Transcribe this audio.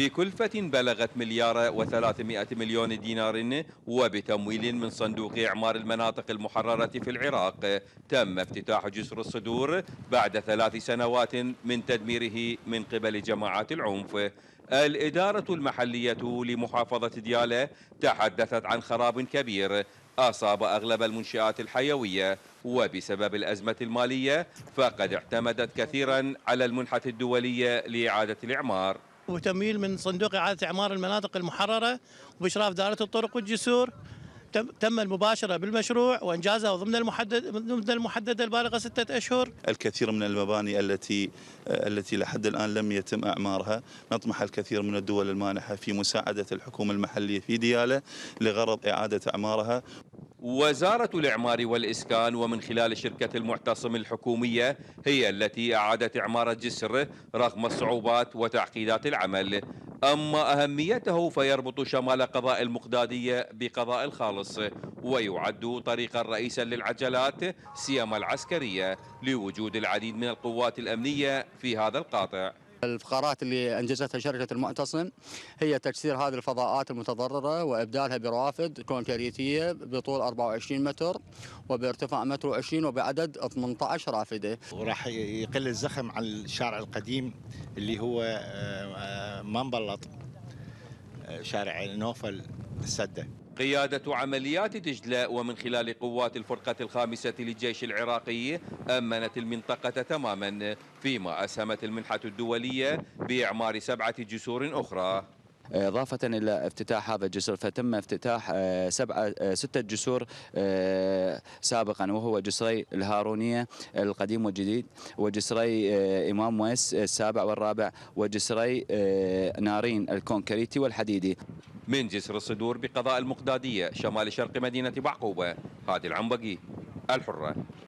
بكلفة بلغت مليار و300 مليون دينار وبتمويل من صندوق إعمار المناطق المحررة في العراق. تم افتتاح جسر الصدور بعد ثلاث سنوات من تدميره من قبل جماعات العنف. الإدارة المحلية لمحافظة ديالى تحدثت عن خراب كبير أصاب أغلب المنشآت الحيوية وبسبب الأزمة المالية فقد اعتمدت كثيرا على المنحة الدولية لإعادة الإعمار. وتمويل من صندوق إعادة إعمار المناطق المحررة وبإشراف دائرة الطرق والجسور. تم المباشرة بالمشروع وإنجازه ضمن المحدد ضمن المحددة البالغة ستة أشهر. الكثير من المباني التي التي لحد الآن لم يتم إعمارها. نطمح الكثير من الدول المانحة في مساعدة الحكومة المحلية في ديالى لغرض إعادة إعمارها. وزارة الإعمار والإسكان ومن خلال شركة المعتصم الحكومية هي التي أعادت إعمار الجسر رغم الصعوبات وتعقيدات العمل. أما أهميته فيربط شمال قضاء المقدادية بقضاء الخالص ويعد طريقا رئيسا للعجلات سيما العسكرية لوجود العديد من القوات الأمنية في هذا القاطع. الفقرات اللي أنجزتها شركة المعتصم هي تكسير هذه الفضاءات المتضررة وإبدالها بروافد كونكريتية بطول 24 متر وبارتفاع متر 20 وبعدد 18 رافدة. وراح يقل الزخم على الشارع القديم اللي هو ما مبلط شارع نوفل السده. قيادة عمليات دجلة ومن خلال قوات الفرقة الخامسة للجيش العراقي أمنت المنطقة تماما فيما أسهمت المنحة الدولية بإعمار سبعة جسور أخرى. إضافة إلى افتتاح هذا الجسر فتم افتتاح سبعة ستة جسور سابقا وهو جسري الهارونية القديم والجديد وجسري إمام ويس السابع والرابع وجسري نارين الكونكريتي والحديدي. من جسر الصدور بقضاء المقدادية شمال شرق مدينة بعقوبة هادي العنبقي الحرة.